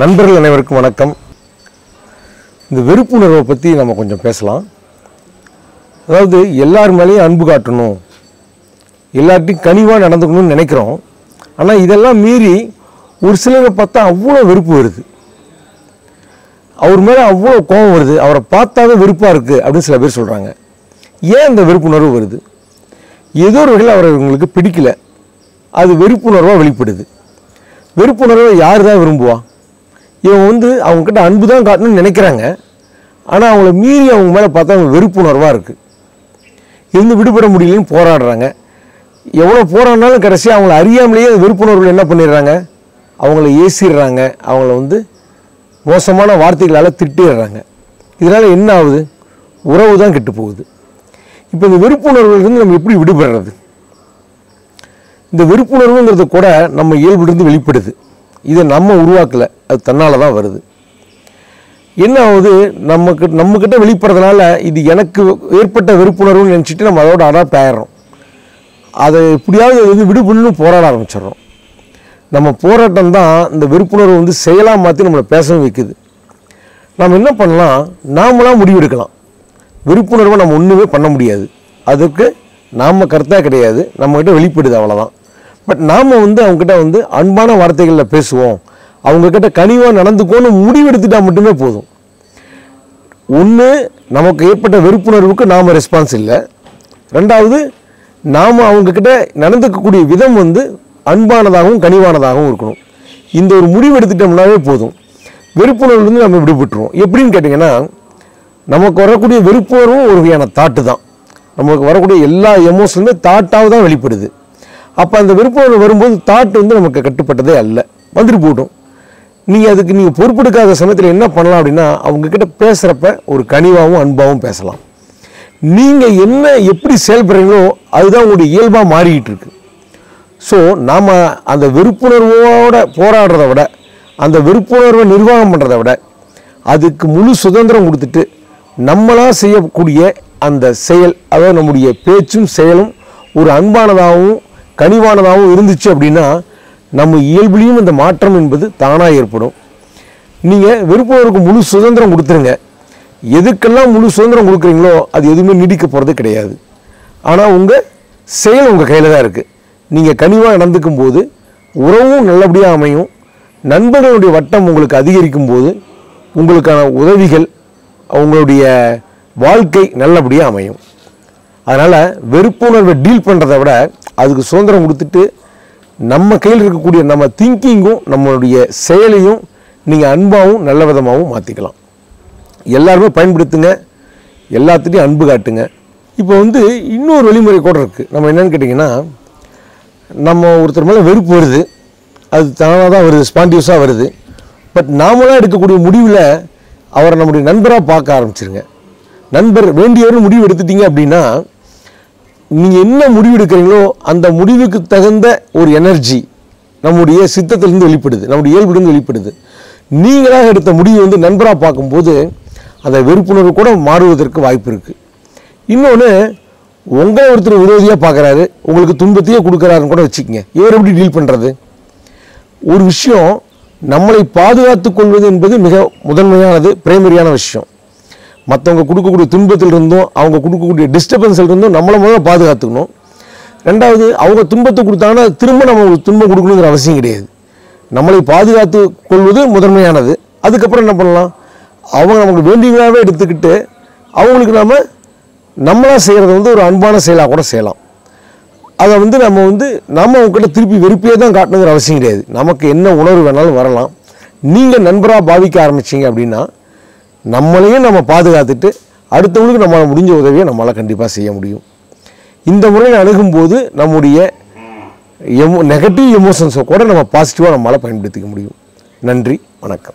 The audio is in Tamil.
நண்பர்கள் அனைவருக்கும் வணக்கம். இந்த வெறுப்புணர்வை பற்றி நம்ம கொஞ்சம் பேசலாம். அதாவது எல்லார் மேலேயும் அன்பு காட்டணும். எல்லார்ட்டையும் கனிவாக நடந்துக்கணும்னு நினைக்கிறோம். ஆனால் இதெல்லாம் மீறி ஒரு சிலரை பார்த்தா அவ்வளோ வெறுப்பு வருது. அவர் மேலே அவ்வளோ கோபம் வருது. அவரை பார்த்தாவே வெறுப்பாக இருக்குது அப்படின்னு சில பேர் சொல்கிறாங்க ஏன் இந்த வெறுப்புணர்வு வருது? ஏதோ ஒரு வகையில் அவரை இவங்களுக்கு பிடிக்கல. அது வெறுப்புணர்வாக வெளிப்படுது. வெறுப்புணர்வை யார் தான் விரும்புவான் இவங்க வந்து அவங்கக்கிட்ட அன்பு தான் காட்டணும்னு நினைக்கிறாங்க. ஆனால் அவங்கள மீறி அவங்க மேலே பார்த்தா அவங்க வெறுப்புணர்வாக இருக்குது இருந்து விடுபட முடியலன்னு போராடுறாங்க. எவ்வளோ போராடினாலும் கடைசியாக அவங்கள அறியாமலேயே அந்த வெறுப்புணர்வுகள் என்ன பண்ணிடுறாங்க? அவங்கள ஏசிடுறாங்க. அவங்கள வந்து மோசமான வார்த்தைகளால் திட்டிடுறாங்க. இதனால் என்ன ஆகுது? உறவு தான் கெட்டு போகுது. இப்போ இந்த வெறுப்புணர்வுலேருந்து நம்ம எப்படி விடுபடுறது? இந்த வெறுப்புணர்வுங்கிறது கூட நம்ம இயல்பிலிருந்து வெளிப்படுது. இதை நம்ம உருவாக்கலை. அது தன்னால் தான் வருது. என்ன ஆகுது? நமக்கு நம்மக்கிட்ட வெளிப்படுறதுனால இது எனக்கு ஏற்பட்ட வெறுப்புணர்வுன்னு நினச்சிட்டு நம்ம அதோட அடாப்ட் ஆயிடுறோம் அதை எப்படியாவது வந்து விடுபடணும் போராட ஆரம்பிச்சிடுறோம். நம்ம போராட்டம் தான் இந்த வெறுப்புணர்வு வந்து செயலாக மாற்றி நம்மளை பேசவும் வைக்குது. நம்ம என்ன பண்ணலாம்? நாமளாக முடிவெடுக்கலாம். விருப்புணர்வை நம்ம ஒன்றுமே பண்ண முடியாது. அதுக்கு நாம் கருத்தாக கிடையாது. நம்மக்கிட்ட வெளிப்படுது அவ்வளோதான் பட் நாம் வந்து அவங்ககிட்ட வந்து அன்பான வார்த்தைகளில் பேசுவோம். அவங்கக்கிட்ட கனிவாக நடந்துக்கோன்னு முடிவெடுத்துட்டால் மட்டுமே போதும். ஒன்று நமக்கு ஏற்பட்ட வெறுப்புணர்வுக்கு நாம் ரெஸ்பான்ஸ் இல்லை. ரெண்டாவது நாம் அவங்கக்கிட்ட நடந்துக்கக்கூடிய விதம் வந்து அன்பானதாகவும் கனிவானதாகவும் இருக்கணும். இந்த ஒரு முடிவு எடுத்துட்டோம்னாவே போதும். வெறுப்புணர்வுலேருந்து நம்ம விடுபட்டுருவோம். எப்படின்னு கேட்டிங்கன்னா நமக்கு வரக்கூடிய வெறுப்புணர்வும் ஒரு வகையான தாட்டு தான். நமக்கு வரக்கூடிய எல்லா எமோஷனுமே தாட்டாக தான் வெளிப்படுது. அப்போ அந்த வெறுப்புணர்வு வரும்போது தாட் வந்து நமக்கு கட்டுப்பட்டதே அல்ல. வந்துட்டு போட்டும் நீங்கள் அதுக்கு நீங்கள் பொறுப்பெடுக்காத சமயத்தில் என்ன பண்ணலாம் அப்படின்னா அவங்கக்கிட்ட பேசுகிறப்ப ஒரு கனிவாகவும் அன்பாகவும் பேசலாம். நீங்கள் என்ன எப்படி செயல்படுறீங்களோ அதுதான் உங்களுடைய இயல்பாக மாறிக்கிட்டு இருக்கு. ஸோ நாம் அந்த வெறுப்புணர்வோட போராடுறத விட அந்த வெறுப்புணர்வை நிர்வாகம் பண்ணுறத விட அதுக்கு முழு சுதந்திரம் கொடுத்துட்டு நம்மளாக செய்யக்கூடிய அந்த செயல் அதாவது நம்முடைய பேச்சும் செயலும் ஒரு அன்பானதாகவும் கனிவானதாகவும் இருந்துச்சு அப்படின்னா நம்ம இயல்புலையும் இந்த மாற்றம் என்பது தானாக ஏற்படும். நீங்கள் விருப்பவருக்கு முழு சுதந்திரம் கொடுத்துருங்க. எதுக்கெல்லாம் முழு சுதந்திரம் கொடுக்குறீங்களோ அது எதுவுமே நீடிக்க போகிறது கிடையாது. ஆனால் உங்கள் செயல் உங்கள் கையில் தான் இருக்குது நீங்கள் கனிவாக நடந்துக்கும் போது உறவும் நல்லபடியாக அமையும். நண்பர்களுடைய வட்டம் உங்களுக்கு அதிகரிக்கும் போது உங்களுக்கான உதவிகள் அவங்களுடைய வாழ்க்கை நல்லபடியாக அமையும். அதனால் வெறுப்புணர்வை டீல் பண்ணுறதை விட அதுக்கு சுதந்திரம் கொடுத்துட்டு நம்ம கையில் இருக்கக்கூடிய நம்ம திங்கிங்கும் நம்மளுடைய செயலையும் நீங்கள் அன்பாகவும் நல்ல விதமாகவும் மாற்றிக்கலாம் எல்லாருமே பயன்படுத்துங்க. எல்லாத்துட்டையும் அன்பு காட்டுங்க. இப்போ வந்து இன்னொரு வழிமுறை கூட இருக்குது நம்ம என்னென்னு கேட்டிங்கன்னா நம்ம ஒருத்தர் மேலே வெறுப்பு வருது. அது தானாக தான் வருது ஸ்பாண்டியூஸாக வருது. பட் நாமளாக எடுக்கக்கூடிய முடிவில் அவரை நம்முடைய நண்பராக பார்க்க ஆரம்பிச்சிருங்க. நண்பர் வேண்டியவர்னு முடிவு எடுத்துட்டிங்க அப்படின்னா நீங்கள் என்ன முடிவு எடுக்கிறீங்களோ அந்த முடிவுக்கு தகுந்த ஒரு எனர்ஜி நம்முடைய சித்தத்திலிருந்து வெளிப்படுது நம்முடைய இயல்புலேருந்து வெளிப்படுது. நீங்களாக எடுத்த முடிவு வந்து நண்பராக பார்க்கும்போது அந்த வெறுப்புணர்வு கூட மாறுவதற்கு வாய்ப்பு இருக்குது இன்னொன்று உங்களை ஒருத்தர் விரோதியாக பார்க்குறாரு உங்களுக்கு துன்பத்தையே கொடுக்குறாருன்னு கூட வச்சுக்கோங்க. இவர் எப்படி டீல் பண்ணுறது ஒரு விஷயம் நம்மளை பாதுகாத்து கொள்வது என்பது மிக முதன்மையானது பிரைமரியான விஷயம். மற்றவங்க கொடுக்கக்கூடிய துன்பத்தில் இருந்தும் அவங்க கொடுக்கக்கூடிய டிஸ்டர்பன்ஸில் இருந்தும் நம்மளை முதல்ல பாதுகாத்துக்கணும். ரெண்டாவது அவங்க துன்பத்தை கொடுத்தாங்கன்னா திரும்ப நம்ம ஒரு துன்பம் கொடுக்கணுங்கிற அவசியம் கிடையாது. நம்மளை பாதுகாத்து கொள்வது முதன்மையானது. அதுக்கப்புறம் என்ன பண்ணலாம்? அவங்க நமக்கு வேண்டியவங்களாகவே எடுத்துக்கிட்டு அவங்களுக்கு நாம் நம்மளாக செய்கிறத வந்து ஒரு அன்பான செயலாக கூட செய்யலாம். அதை வந்து நம்ம வந்து நம்ம அவங்ககிட்ட திருப்பி வெறுப்பே தான் காட்டணுங்கிற அவசியம் கிடையாது. நமக்கு என்ன உணர்வு வேணாலும் வரலாம். நீங்கள் நண்பராக பாவிக்க ஆரம்பிச்சீங்க அப்படின்னா நம்மளையும் நம்ம பாதுகாத்துட்டு அடுத்தவங்களுக்கு நம்மளால் முடிஞ்ச உதவியை நம்மளால் கண்டிப்பாக செய்ய முடியும். இந்த முறையில் அணுகும்போது நம்முடைய எமோ நெகட்டிவ் எமோஷன்ஸை கூட நம்ம பாசிட்டிவாக நம்மளால் பயன்படுத்திக்க முடியும். நன்றி வணக்கம்.